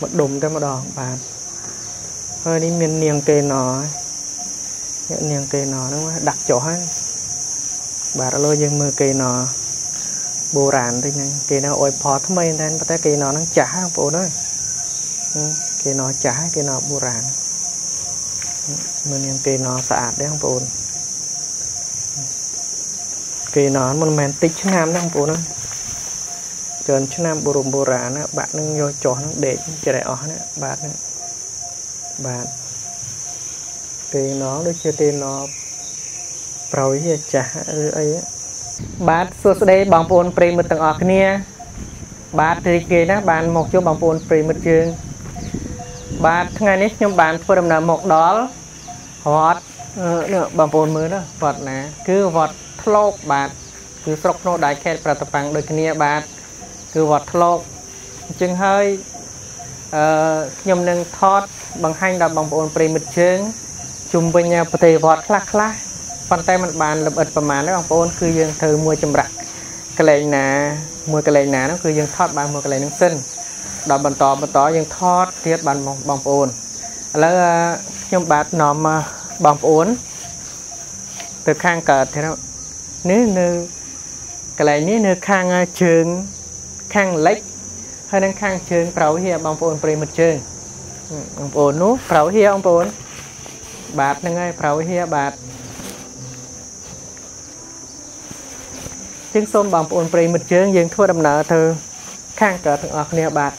មកដុំតែម្ដងបាទហើយនេះមាននាងកេណអ្នកនាងកេណហ្នឹងដាក់ចុះហើយបាទឥឡូវយើងមើលកេណបុរាណតិចហ្នឹងគេនៅអុយផលថ្មីតែប៉ុន្តែគេណហ្នឹងចាស់បងប្អូនអើយគេណចាស់គេណបុរាណមើលនាងគេណស្អាតដែរបងប្អូនគេណមិនមែនតិចឆ្នាំទេបងប្អូនណា ច្រើនឆ្នាំបុរមបុរាណណាបាក់នឹងយកចោះនឹងដេកច្រែអស់ណាបាទណាបាទគេណដូចជាគេណប្រយចាស់ឬអីបាទសួស្តីបងប្អូនប្រិមិត្តទាំងអស់គ្នា បាទរីករាយណាស់បានមកជួបបងប្អូនប្រិមិត្តយើងបាទថ្ងៃនេះខ្ញុំបានធ្វើដំណើរមកដល់វត្តនេះបងប្អូនមើលណាវត្តណា គឺវត្តធ្លោកបាទគឺស្រុកភ្នោដៃខេត្តប្រតប៉ាំងដូចគ្នាបាទ គឺវត្តធ្លោកអញ្ចឹងហើយអឺខ្ញុំនឹងថតបង្ហាញដល់បងប្អូនប្រិមិត្តជើងជុំវិញប្រទេសវត្តខ្លះខ្លះប៉ុន្តែมันបានលម្អិតប្រមាណទេបងប្អូនគឺយើងធ្វើមួយចម្រាក់កលែងណាមួយកលែងណានោះគឺយើងថតបានមួយកលែងនឹងសិនដល់បន្តបន្តយើងថតទៀតបានបងប្អូនឥឡូវខ្ញុំបាទនាំបងប្អូនទៅខាងកើតទៀតនេះនៅកន្លែងនេះនៅខាងជើង ខាងលិចហើយនឹងខាងជើងប្រៅហៀបងប្អូនប្រិមិត្តជើងបងប្អូននោះប្រៅហៀបងប្អូនបាទហ្នឹងហើយប្រៅហៀបាទជាងសូមបងប្អូនប្រិមិត្តជើងយើងធ្វើដំណើរទៅខាងកើតទាំងអស់គ្នាបាទ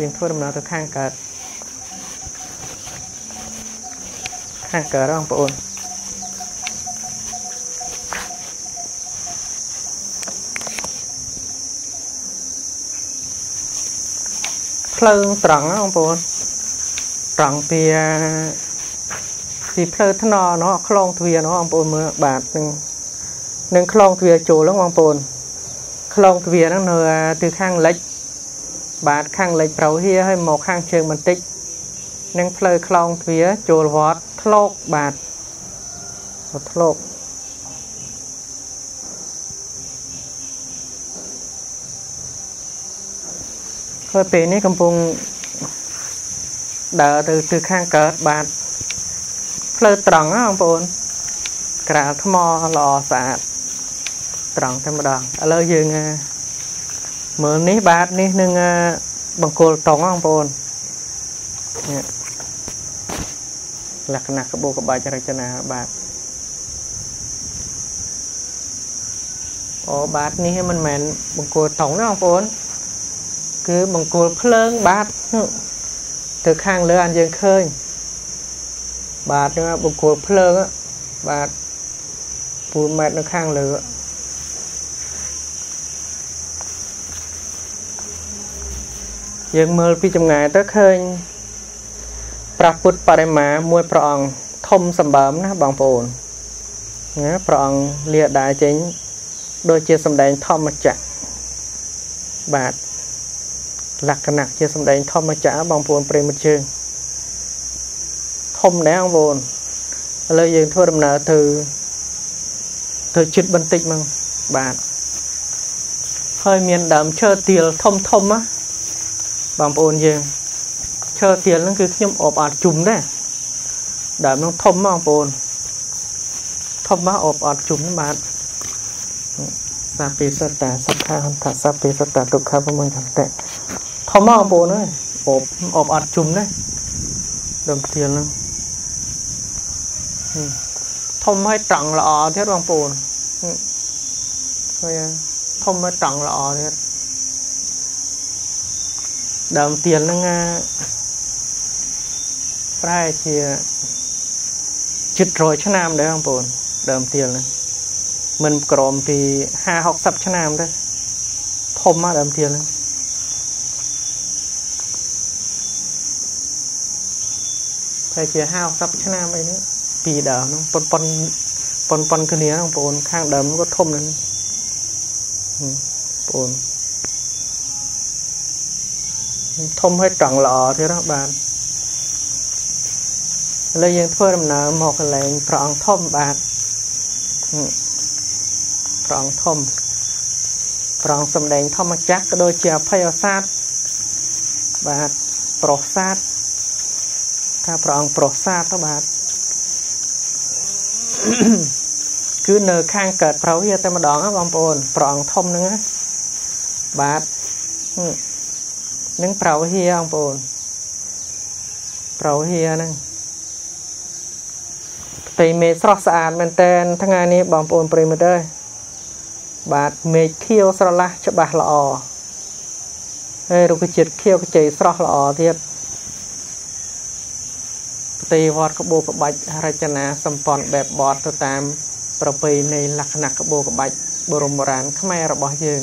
យើងធ្វើដំណើរទៅខាងកើតខាងកើតបងប្អូន ផ្លូវត្រង់បងប្អូនត្រង់ពីពីផ្លូវថ្នល់នោះខ្លងទ្វារនោះបងប្អូនមើលបាទនឹងនឹងខ្លងទ្វារចូលហ្នឹងបងប្អូនខ្លងទ្វារហ្នឹងនៅ từ ខាងលិចបាទខាងលិចប្រៅហៀហើយមកខាងជើងបន្តិចនឹងផ្លូវខ្លងទ្វារចូលវត្តធ្លោកបាទវត្តធ្លោក ហើយពេលនេះកំពុងដើរទៅទៅខាងកើតបាទផ្លូវត្រង់ណាបងប្អូន ក្រាលថ្មល្អស្អាតត្រង់តែម្ដងឥឡូវយើងមើលនេះបាទនេះនឹងបង្គោលតុងបងប្អូនលក្ខណៈក្បូរក្បាច់រចនាបាទអូបាទនេះមិនមែនបង្គោលតុងណាបងប្អូន គឺបង្គោលភ្លើងបាទទៅខាងលើអានយើងឃើញបាទហ្នឹងបង្គោលភ្លើងបាទ4ម៉ែត្រនៅខាងលើយើងមើលពីចម្ងាយទៅឃើញព្រះពុទ្ធបរិមាមួយព្រះអង្គធំសម្បើមណាបងប្អូនណាព្រះអង្គលាដាចេញ ដូចជាសម្ដែងធម្មចក្របាទ លក្ខណៈជាសម្ដែងធម្មចក្របងប្អូនប្រិមិត្តជើងធំដែរបងប្អូនឥឡូវយើងធ្វើដំណើរទៅទៅជិតបន្តិចមកបាទហើយមានដើមឈើទាលធំធំណាបងប្អូនយើងឈើទាលហ្នឹងគឺខ្ញុំអបអត់ជុំដែរដើមហ្នឹងធំបងប្អូនធំមកអបអត់ជុំបាទសាពេសតាសក្ខាហន្តសាពេសតាទុក្ខប្រមញ្ញតៈ ធំមកបងប្អូនអើយអបអបអត់ជុំណាដើមទាលហ្នឹងធំឲ្យត្រង់ល្អទៀតបងប្អូនឃើញធំឲ្យត្រង់ល្អទៀតដើមទៀនហ្នឹងប្រែជាជិត100ឆ្នាំដែរបងប្អូនដើមទៀនហ្នឹងមិនក្រមពី50 60ឆ្នាំទេធំមកដើមទៀនហ្នឹង ប្រែជា50 60ឆ្នាំអីនេះពីដើមហ្នឹងប៉ុនប៉ុនប៉ុនប៉ុនគ្នាបងប្អូនខាងដើមក៏ធំហ្នឹងបងប្អូនធំឲ្យត្រង់ល្អទៀតណាបាទឥឡូវយើងធ្វើដំណើរមកកន្លែងព្រះអង្គធំបាទព្រះអង្គធំព្រះអង្គសម្ដែងធម្មចក្រក៏ដូចជាអភ័យអសាទបាទប្រុសសាទ ថាព្រះអង្គប្រុសសាទទៅបាទគឺនៅខាងកើតប្រវិតែម្ដងបងប្អូនព្រះអង្គធំហ្នឹងណាបាទនឹងប្រវិហាបងប្អូនប្រវិហាហ្នឹងផ្ទៃមេឃស្រស់ស្អាតមែនតែនថ្ងៃនេះបងប្អូនប្រិមិត្តអើយបាទមេឃខៀវស្រឡះច្បាស់ល្អហើយរុក្ខជាតិខៀវខ្ចីស្រស់ល្អទៀតផ្ទៃវត្តកបោក្បាច់រចនាសម្ព័ន្ធបែបបតទៅតាម ប្រពៃណីលក្ខណៈកបោក្បាច់បរមបុរាណខ្មែររបស់យើង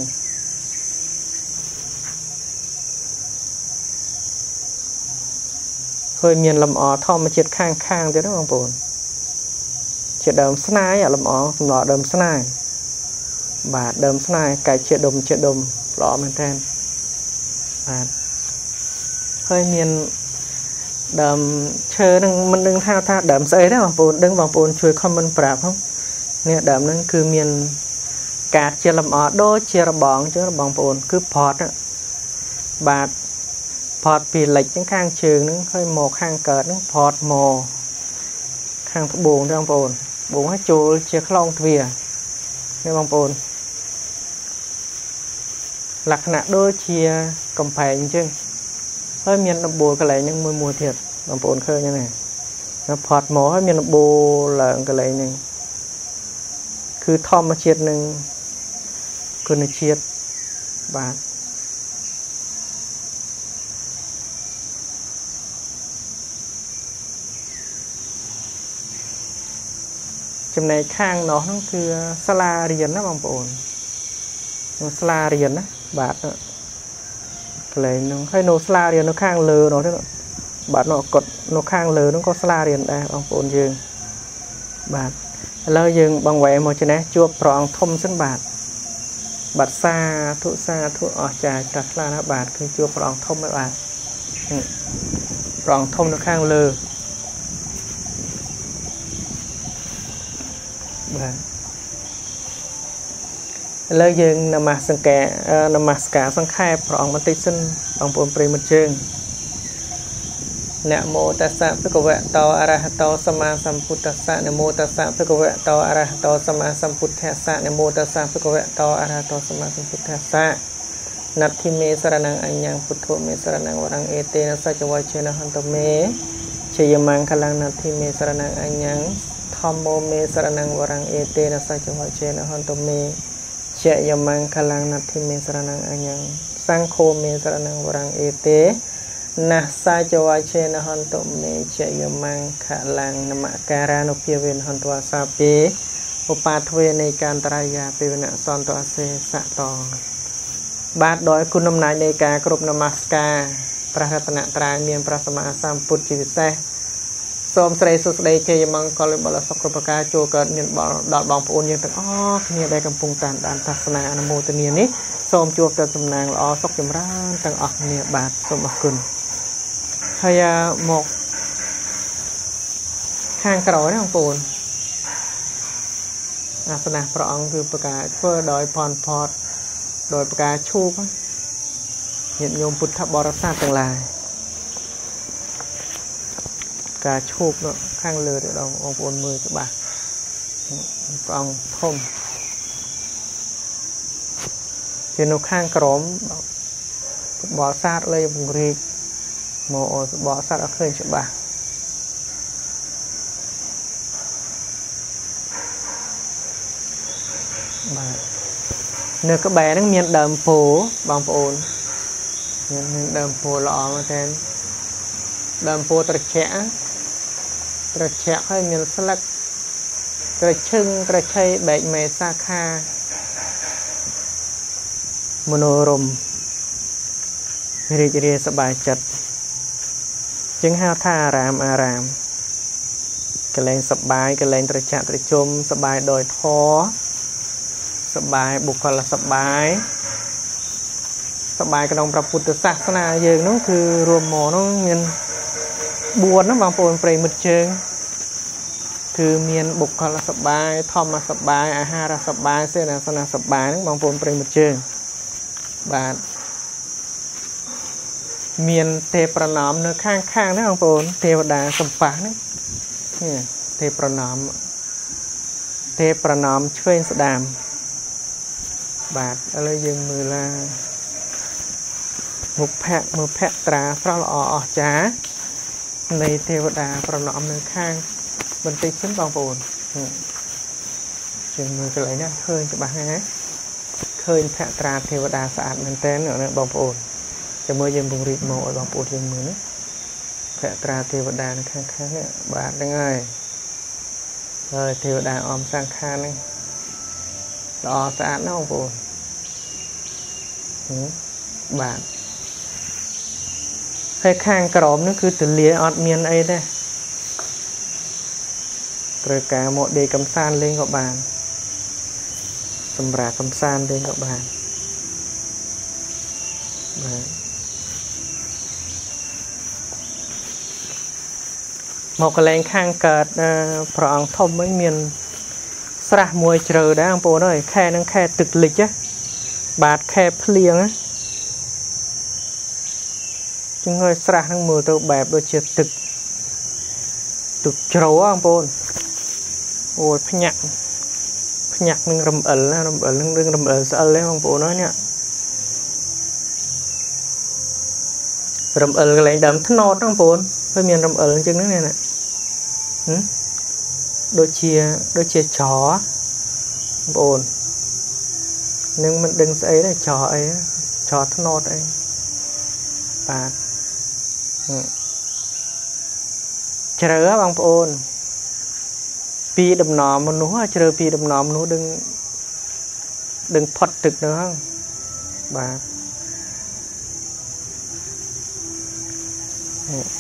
ឃើញមានលំអធម្មជាតិខាងខាងទៀតណាបងប្អូនជាដើមស្នាយអាលំអសំណដើមស្នាយបាទដើមស្នាយកាយជាដុំជាដុំល្អមែនតើបាទហើយមាន ដើមឈើនឹងមិនដឹងថាថាដើមស្អីទេបងប្អូនដឹងបងប្អូនជួយ comment ប្រាប់ផងនេះដើមហ្នឹងគឺមានកាតជាលំអដូចជារបងអញ្ចឹងបងប្អូន គឺផតបាទផតពីលិចហ្នឹងខាងជើងហ្នឹងហើយមកខាងកើតហ្នឹងផតមកខាងត្បូងទេបងប្អូនបងឲ្យចូលជាខ្លងទ្វារនេះបងប្អូនលក្ខណៈដូចជាកំផែងអញ្ចឹង ហើយមានដំបូលកន្លែងហ្នឹងមួយមួយទៀតបងប្អូនឃើញហ្នឹងណាផត់មកហើយមានដំបូលឡើងកន្លែងហ្នឹងគឺធម្មជាតិនឹងគុណជាតិបាទចំណែកខាងនោះហ្នឹងគឺសាលារៀនណាបងប្អូនសាលារៀនណាបាទ កន្លែងហ្នឹងហើយនៅសាលារៀននៅខាងលើនោះទេបាទនៅកត់នៅខាងលើហ្នឹងក៏សាលារៀនដែរបងប្អូនយើងបាទឥឡូវយើងបងវ៉ែមកចេះជួបព្រះអង្គធំសិនបាទបាទសាធុសាធុអស់ចាចាស់ខ្លាំងណាស់បាទគឺជួបព្រះអង្គធំហើយបាទព្រះអង្គធំនៅខាងលើបាទ ឥឡូវយើងនមស្ការនមស្ការសង្ខេបព្រះអង្គបន្តិចសិនបងប្អូនប្រិយមិត្តជើងនមោតស្សៈភគវៈតោអរហតោសម្មាសម្ពុទ្ធស្សៈនមោតស្សៈភគវៈតោអរហតោសម្មាសម្ពុទ្ធស្សៈនមោតស្សៈភគវៈតោអរហតោសម្មាសម្ពុទ្ធស្សៈណត្ถิមេសរណងអញ្ញងពុទ្ធមេសរណងវរងអេតេនសច្ចវជេនហន្តមេជាយមង្គលងណត្ถิមេសរណងអញ្ញងធម្មោមេសរណងវរងអេតេនសច្ចវជេនហន្តមេ ជាយមង្គលងណត្ถิមេសរណងអញ្ញងសង្ឃោមេសរណងវរងអេតេណាសាចវាជេនហន្តុមេជយមង្ខលាំងនមការានុភាវេនហន្ទវាសាពេឧបាទ្វេនៃកាន្តរាយាពេវនសន្តអសេសតងបាទដោយគុណអំណាចនៃការគ្រប់នមស្ការព្រះរតនត្រ័យមានព្រះសម្មាសម្ពុទ្ធជាពិសេស សូមស្រីសុស្ដីជ័យមង្គលបលសុខគ្រប់ប្រការចូលកើតមានដល់បងប្អូនយើងទាំងអស់គ្នាដែលកំពុងតាមដានទស្សនាអនុមោទនានេះសូមជួបតែសំណាងល្អសុខចម្រើនទាំងអស់គ្នាបាទសូមអរគុណហើយមកខាងក្រោយណាបងប្អូនអាសនៈព្រះអង្គគឺប្រការធ្វើដោយផនផតដោយប្រការឈូកញាតិញោមពុទ្ធបរិស័ទទាំងឡាយ ការឈូកនោះខាងលើទៅដល់បងប្អូនមើលច្បាស់ព្រះអង្គធំជានៅខាងក្រមបរិស័ទលេពង្រីកមកអូសបកសត្វអត់ឃើញច្បាស់បាទនៅក្បែរហ្នឹងមានដើមពោបងប្អូនមានមានដើមពោល្អមែនទែនដើមពោត្រជាក់ ត្រជាក់ហើយមានស្លឹកត្រឈឹងត្រឆៃបែកមេសាខាមនោរមរីករាយសប្បាយចិត្តជាងហៅថាអារាមអារាមកលែងសបាយកលែងត្រជាក់ត្រជុំសបាយដោយធរសបាយបុគ្គលសបាយសបាយក្នុងព្រះពុទ្ធសាសនាយើងនោះគឺរួមមកនោះមាន 4ណាបងប្អូនប្រិមិត្តជើងគឺមានបុគ្គលសបាយធម្មសបាយអាហារសបាយសេនាសនៈសបាយហ្នឹងបងប្អូនប្រិមិត្តជើងបាទមានទេប្រណមនៅខាងខាងណាបងប្អូនទេវតាសម្បាហ្នឹងនេះទេប្រណមទេប្រណមឆ្វេងស្ដាម បាទឥឡូវយើងមើលឡាមុខភ័ក្រមើលភ័ក្រត្រាស្រស់ល្អអស្ចារ្យ នៃទេវតាប្រណមនៅខាងបន្តិចសិនបងប្អូនយើងមើលកន្លែងនេះឃើញច្បាស់ណាឃើញភ័ក្រត្រាទេវតាស្អាតមែនតើបងប្អូនចាំមើលយើងពង្រីកមកឲ្យបងប្អូនយើងមើលណាភ័ក្រត្រាទេវតានៅខាងខាងនេះបាទហ្នឹងហើយហើយទេវតាអមសង្ខារហ្នឹងល្អស្អាតណាស់បងប្អូនបាទ ហើយខាងក្រោមនោះគឺទលាអត់មានអីទេត្រូវការមកដេកកំសាន្តលេងក៏បាន សម្រាប់កំសាន្តលេងក៏បានបាទមកកន្លែងខាងកើតព្រះអង្គធំវិញមាន ស្រះមួយជ្រៅដែរបងប្អូនអើយខែនឹងខែទឹកលិចណាបាទខែភ្លៀងណា ជាងហើយស្រះហ្នឹងមើលទៅបែបដូចជាទឹកទឹកជ្រៅបងប្អូនអូយភ្ញាក់ភ្ញាក់នឹងរំអិលណារំអិលនឹងរឿងរំអិលស្អិលទេបងប្អូនអើយនេះរំអិលកន្លែងដើមថ្នោតបងប្អូនហើយមានរំអិលអញ្ចឹងហ្នឹងណាដូចជាដូចជាចរបងប្អូននឹងមិនដឹងស្អីទេចរអីចរថ្នោតអីបាទ ជ្រៅបងប្អូន ពីដំណំមនុស្សជ្រៅពីដំណំមនុស្សដឹងដឹងផុតទឹកហ្នឹងបាទ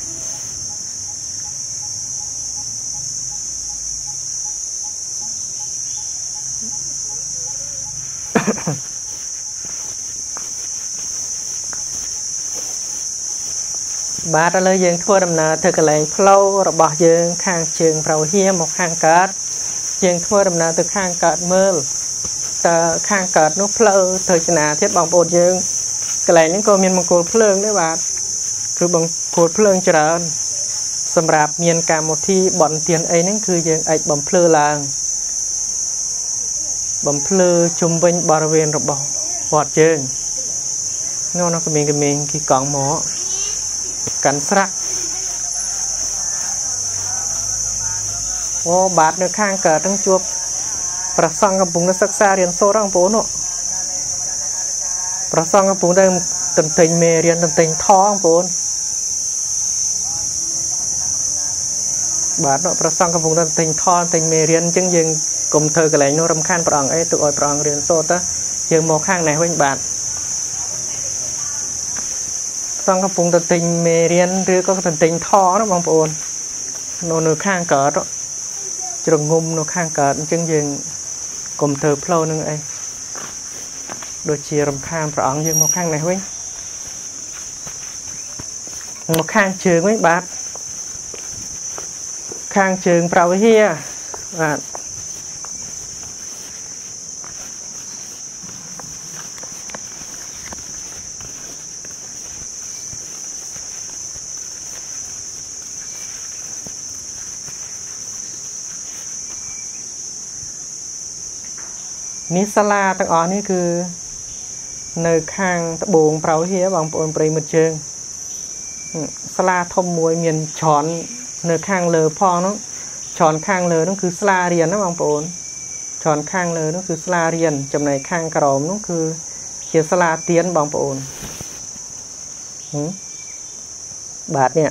បាទឥឡូវយើងធ្វើដំណើរទៅកន្លែងផ្លូវរបស់យើង ខាងជើងប្រវហៀមកខាងកើតយើងធ្វើដំណើរទៅខាងកើតមើលតើខាងកើតនោះផ្លូវទៅចនាទៀតបងប្អូនយើងកន្លែងនេះក៏មានមង្គលភ្លើងដែរបាទគឺបង្គោលភ្លើងច្រើន សម្រាប់មានកម្មវិធីបន់ទៀនអីហ្នឹងគឺយើងអាចបំភ្លឺឡើង បំភ្លឺជុំវិញបរិវេណរបស់វត្តយើងនោះនោះក្មេងៗគេកង់មក កាន់ស្រាក់អូបាទនៅខាងកើតនឹងជួបប្រសង់កំពុងនៅសិក្សារៀនសូត្របងប្អូនប្រសង់កំពុងតែតន្ទិញមេរៀនតន្ទិញថបងប្អូនបាទប្រសង់កំពុងតែទិញថតទិញមេរៀនអញ្ចឹងយើងកុំធ្វើកន្លែងនោះរំខានព្រះអង្គអីទុកឲ្យព្រះអង្គរៀនសូត្រទៅយើងមកខាងនេះវិញបាទ សង្ឃកំពុងតែទិញមេរៀនឬក៏តែទិញថណាបងប្អូននៅនៅខាងកើតជ្រងុំនៅខាងកើតអញ្ចឹងយើងកុំធ្វើផ្លូវនឹងអីដូចជារំខានព្រះអង្គយើងមកខាងនេះវិញមកខាងជើងវិញបាទខាងជើងប្រវហាបាទ នេះសាលាទាំងអស់នេះគឺនៅខាងត្បូងប្រៅហៀបងប្អូនប្រិមិត្តជើងសាលាធំមួយមានច្រើននៅខាងលើផងនោះច្រើនខាងលើនោះគឺសាលារៀនណាបងប្អូនច្រើនខាងលើនោះគឺសាលារៀនចំណែកខាងក្រោមនោះគឺជាសាលាទៀនបងប្អូនបាទនេះ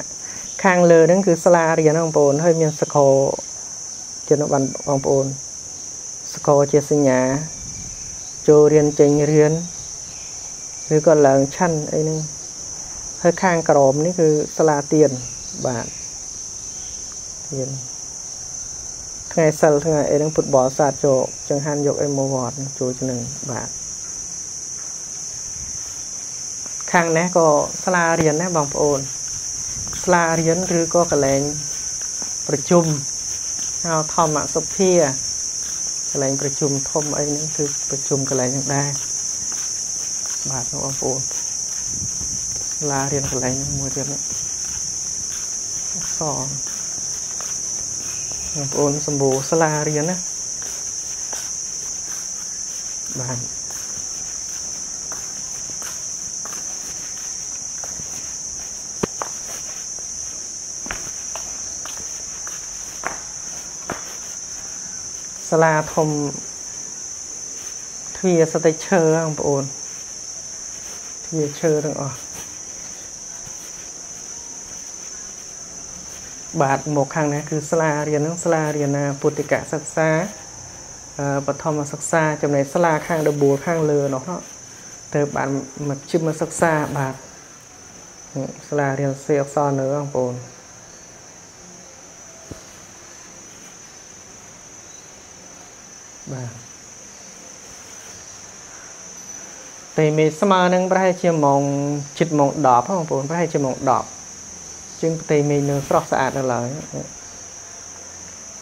ខាងលើហ្នឹងគឺសាលារៀនបងប្អូនហើយមានសកលជាបានបងប្អូន ស្គាល់ជាសញ្ញា ចូលរៀនចេញរៀនឬក៏ឡើងឆាន់អីហ្នឹងហើយខាងក្រោមនេះគឺសាលាទៀនបាទទៀនថ្ងៃសិលថ្ងៃអីហ្នឹងពុទ្ធបរិស័ទចូលចង្ហាន់យកអីមកវត្តចូលជំនឹងបាទខាងនេះក៏សាលារៀនណាបងប្អូនសាលារៀនឬក៏កន្លែងប្រជុំហៅធម្មសុភា កន្លែងប្រជុំធំអីហ្នឹងគឺប្រជុំកន្លែងហ្នឹងដែរបាទបងប្អូនឡារៀនកន្លែងហ្នឹងមួយទៀតណាសបងប្អូនសម្បូរសាលារៀនណាបាទ សាលាធំទ្វាសតិឈើបងប្អូនទ្វាឈើទាំងអស់បាទមកខាងនេះគឺសាលារៀនហ្នឹងសាលារៀនពុទ្ធិកសិក្សាបឋមសិក្សាចំណែកសាលាខាងដបួលខាងលើនោះទៅបានមកជិះមកសិក្សាបាទសាលារៀនសេអក្សរនៅបងប្អូន បាទតែមេស្មើនឹងប្រហែលជាម៉ោងជិតម៉ោង10បងប្អូនប្រហែលជាម៉ោង10ជាងផ្ទៃមេឃនៅស្រស់ស្អាតនៅឡើយ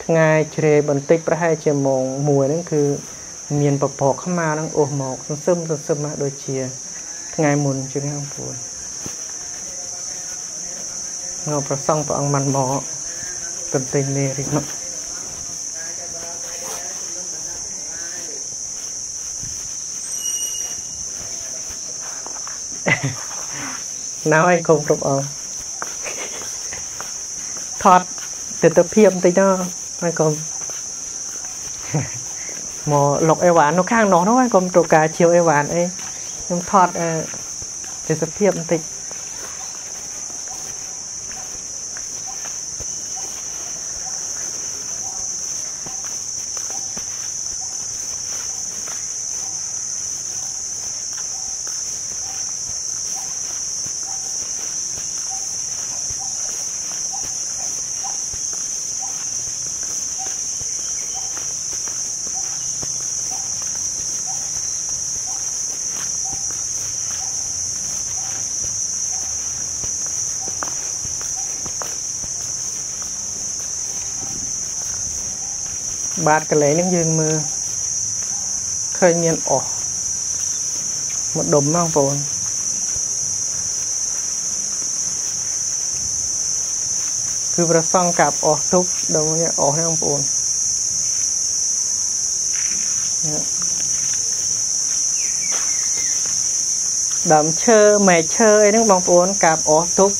ថ្ងៃជ្រេបន្តិចប្រហែលជាម៉ោង1ហ្នឹងគឺ មានពពកខ្មៅហ្នឹងអូសមកសន្សឹមសន្សឹមមកដូចជា ថ្ងៃមុនជាងបងប្អូនមកប្រសងព្រះអង្គបានមកទន្ទិញមេរីមក ណៅឯងគុំគ្រប់អង្គថតទិដ្ឋភាពបន្តិចទៅហើយកុំមកលុកអេវ៉ាននៅខាងនោះនោះហើយកុំត្រូវការជាវអេវ៉ានអីខ្ញុំថតអឺទេសភាពបន្តិច បាទកន្លែងហ្នឹងយើងមើលឃើញមានអស់មកដុំបងប្អូនគឺប្រសងកាប់អស់ទុកដល់នេះអស់ហ្នឹងបងប្អូនដើមឈើមែកឈើអីហ្នឹងបងប្អូនកាប់អស់ទុក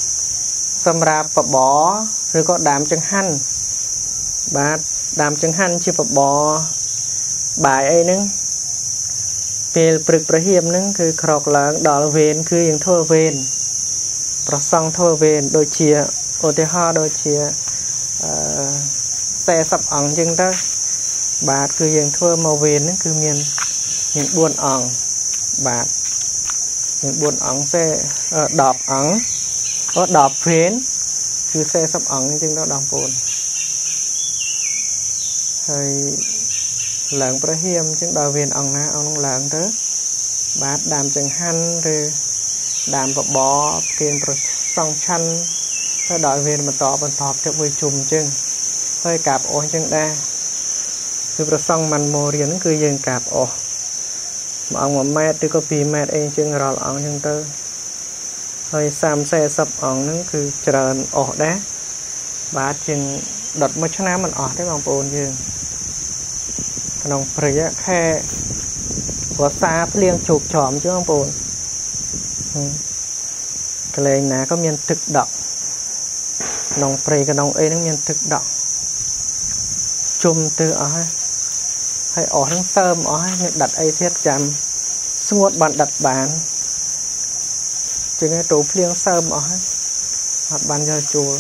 សម្រាប់បបរឬក៏ដើមចង្ហាន់បាទ ដើមចង្ហាន់ជាបបរបាយអីហ្នឹងពេលព្រឹកប្រហៀមហ្នឹងគឺក្រោកឡើងដល់វេនគឺយើងធ្វើវេនប្រសង់ធ្វើវេនដូចជាឧទាហរណ៍ដូចជាអឺ40អង្គចឹងទៅបាទគឺយើងធ្វើមកវេនហ្នឹងគឺមានមាន4អង្គបាទមាន4អង្គទេ10អង្គអូ10វេនគឺ40អង្គចឹងទៅដល់បងប្អូន ហើយឡើងប្រហៀមអញ្ចឹងដល់វៀនអង្គណាអង្គនឹងឡើងទៅបាទដាមចង្ហាន់ឬដាមបបទានប្រសងឆាន់ទៅដល់វៀនបន្តបន្តទៅមួយជុំអញ្ចឹងហើយកាបអស់អញ្ចឹងដែរគឺប្រសងមិនមករៀនហ្នឹងគឺយើងកាបអស់មួយអង្គ1ម៉ែត្រឬក៏2ម៉ែត្រអីអញ្ចឹងរាល់អង្គអញ្ចឹងទៅហើយ30 40អង្គហ្នឹងគឺច្រើនអស់ដែរបាទជាងដុតមួយឆ្នាំមិនអស់ទេបងប្អូនយើង ក្នុងព្រៃខែវស្សាភ្លៀងជោគច្រំ chứ បងប្អូនកន្លែងណាក៏មានទឹកដក់ក្នុងព្រៃក្នុងអីហ្នឹងមានទឹកដក់ជុំទៅអស់ហើយហើយអស់ហ្នឹងសើមអស់ហើយដាត់អីទៀតចាំស្ងួតបានដាត់បានជាងឯទៅភ្លៀងសើមអស់ហើយអត់បានយកចូល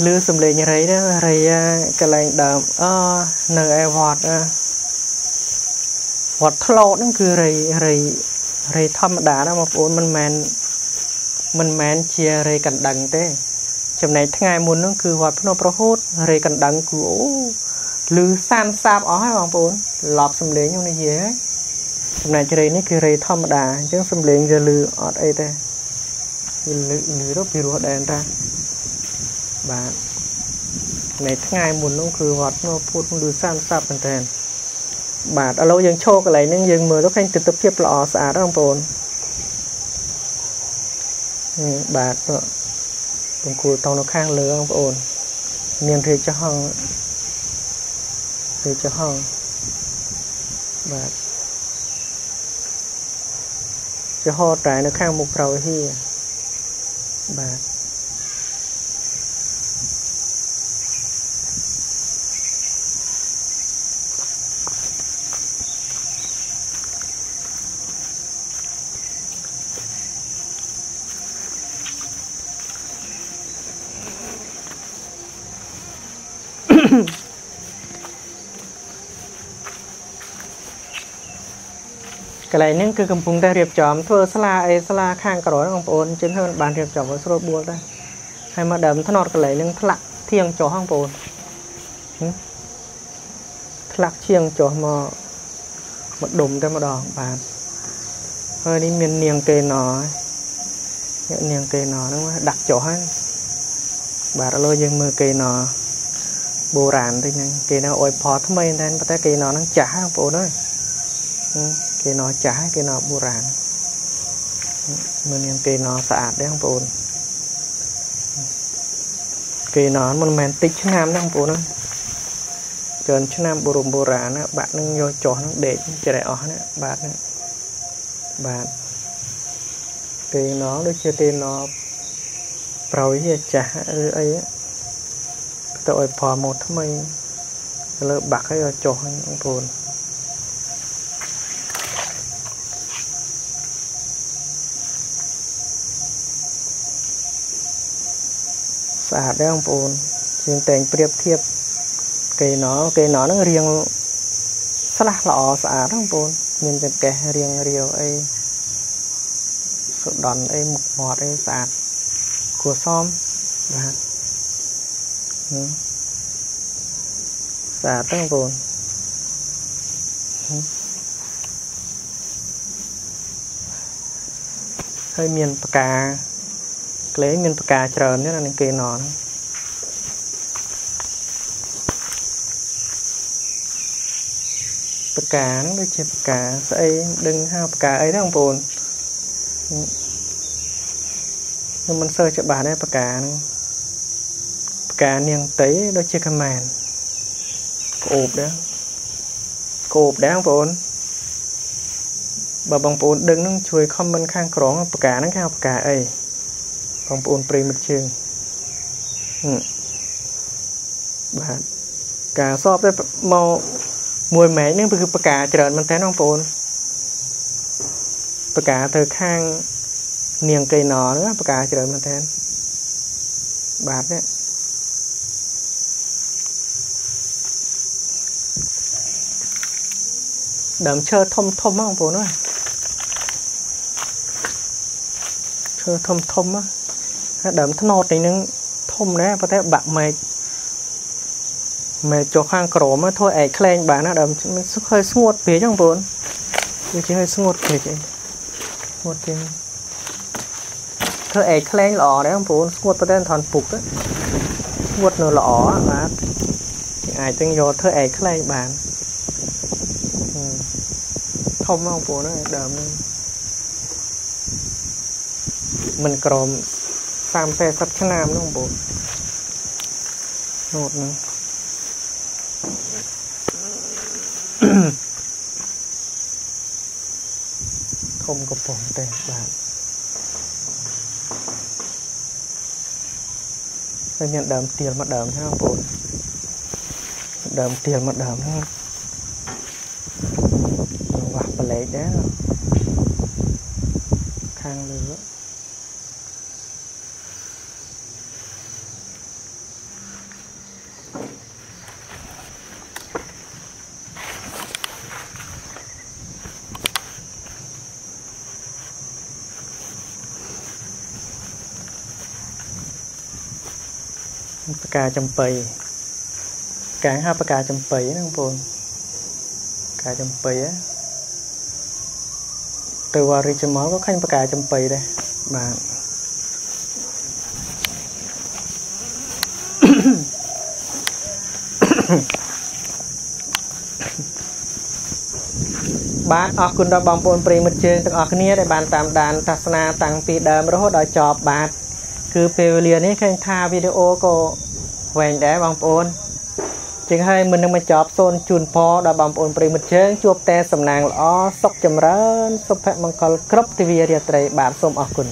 ឮសំឡេងរៃណារៃកន្លែងដើមអនៅឯវត្តវត្តថ្លោតហ្នឹងគឺរៃរៃរៃធម្មតាណាបងប្អូនមិនមែនមិនមែនជារៃកណ្ដឹងទេ ចំណែកថ្ងៃមុនហ្នឹងគឺវត្តភ្នំប្រហូតរៃកណ្ដឹងគឺអូឮសានសាបអស់ហើយបងប្អូនឡប់សំឡេងខ្ញុំនិយាយហើយចំណែករៃនេះគឺរៃធម្មតាអញ្ចឹងសំឡេងវាឮអត់អីទេវាឮឮទៅពីរោះដែរតា បាទនៃថ្ងៃមុននោះគឺវត្តនោះពុទ្ធលឺសានសាប់មែនតើបាទឥឡូវយើងឈរកន្លែងហ្នឹងយើងមើលទៅឃើញទិដ្ឋភាពល្អស្អាតបងប្អូនបាទបង្គោលតោនៅខាងលើបងប្អូន មានរាជហង្សរាជហង្សបាទជាហោតែនៅខាងមុខប្រវិហារបាទ កន្លែងហ្នឹងគឺកំពុងតែរៀបចំធ្វើស្លាអីស្លាខាងក្រោយបងប្អូនចឹងហើយបានរៀបចំឲ្យស្រួលបួលដែរហើយមកដើមថ្នត់កន្លែងហ្នឹងធ្លាក់ធៀងចុះបងប្អូនធ្លាក់ឈៀងចុះមកមកដុំតែម្ដងបាទហើយនេះមាននាងកេណហើយនាងកេណហ្នឹងដាក់ចុះហើយបាទឥឡូវយើងមើលកេណបុរាណតិចហ្នឹងគេនៅអុយផលថ្មីតែប៉ុន្តែគេណហ្នឹងចាស់បងប្អូនអើយ គេណចាស់គេណបុរាណមើលនាងគេណស្អាតដែរបងប្អូនគេណមិនមែនតិចឆ្នាំទេបងប្អូនណាច្រើនឆ្នាំបុរមបុរាណណាបាក់នឹងយកចោះនឹងដេកច្រែអស់ណាបាទណាបាទគេណដូចជាគេណប្រោយជាចាស់ឬអីទៅឲ្យផលមកថ្មីលើបាក់ឲ្យចុះបងប្អូន ស្អាតដែរបងប្អូនជាងតែងប្រៀបធៀបគេណគេណហ្នឹងរៀងស្លាស់ល្អស្អាតបងប្អូនមានចង្កេះរៀងរាវអីសុដន់អីមុខមាត់អីស្អាតគួរសមបាទស្អាតទេបងប្អូនហើយមានផ្កា ក្លេមានផ្កាច្រើនទៀតណានឹងគេណនផ្កាហ្នឹងដូចជាផ្កាស្អីដឹងហៅផ្កាអីដែរបងប្អូនខ្ញុំមិនសូវច្បាស់ដែរផ្កាហ្នឹងផ្កានាងតីដូចជាកំមែនក្អូបដែរក្អូបដែរបងប្អូនបើបងប្អូនដឹងនឹងជួយ comment ខាងក្រងផ្កាហ្នឹងគេហៅផ្កាអី បងប្អូនប្រិមិត្តជើងបាទការសອບទៅមកមួយម៉ែកហ្នឹងគឺបកាច្រើនមែនតើបងប្អូនបកាទៅខាង នាងកេណហ្នឹងបកាច្រើនមែនតើបាទនេះដើមឈើធំធំបងប្អូនអើយឈើធំធំណា ដើមថ្នោតនេះនឹងធំណាស់ប៉ុន្តែបាក់មែកមែកចុះខាងក្រោមធ្វើឯកខ្លែងបានណាដើម hơi ស្ងួតពេកចឹងបងប្អូនវាជា hơi ស្ងួតពេកអីស្ងួតពេកធ្វើឯកខ្លែងល្អដែរបងប្អូនស្ងួតប៉ុន្តែមិនថន់ពុកស្ងួតនៅល្អបាទអាចទាំងយកធ្វើឯកខ្លែងបានធំបងប្អូនហ្នឹងដើមហ្នឹងមិនក្រម 30 40ឆ្នាំហ្នឹងបងណូតហ្នឹងធំកំប៉ុងតែបាទហើយមានដើមទៀលមួយដើមហ្នឹងបងប្អូនដើមទៀលមួយដើមហ្នឹងវាស់ប្លែកដែរខាងលើផ្កាចំបៃកាងហៅផ្កាចំបៃហ្នឹងបងប្អូនផ្កាចំបៃទៅវរីចមកក៏ឃើញផ្កាចំបៃដែរបាទបាទអរគុណដល់បងប្អូនប្រិមិត្តជើងទាំងអស់គ្នាដែលបានតាមដានទស្សនាតាំងពីដើមរហូតដល់ចប់បាទគឺពេលវេលានេះឃើញថាវីដេអូក៏ វែងដែរបងប្អូនជាងហើយមិននឹងមកចប់សូនជូនពរដល់បងប្អូនប្រិមិត្តជើងជួបតែសំណាងល្អសុខចម្រើនសុភមង្គលគ្រប់ទិវារាត្រីបាទសូមអរគុណ